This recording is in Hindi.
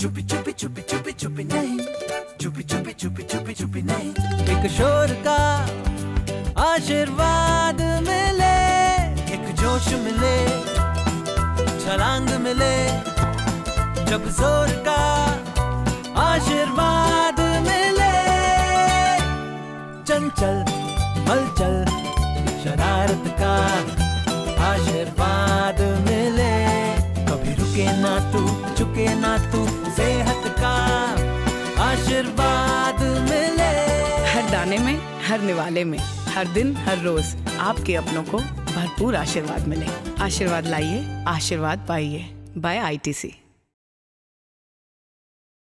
चुपी चुपी चुपी चुपी चुपी नहीं। चुपी चुपी चुपी चुपी चुपी नहीं। एक शोर का आशीर्वाद मिले, एक जोश मिले, छलांग मिले। जब ज़ोर का आशीर्वाद मिले, चंचल, हलचल, शरारत का आशीर्वाद मिले। कभी रुके ना तू चुके ना तू आशीर्वाद मिले। हर दाने में, हर निवाले में, हर दिन, हर रोज आपके अपनों को भरपूर आशीर्वाद मिले। आशीर्वाद लाइए, आशीर्वाद पाइए। By ITC.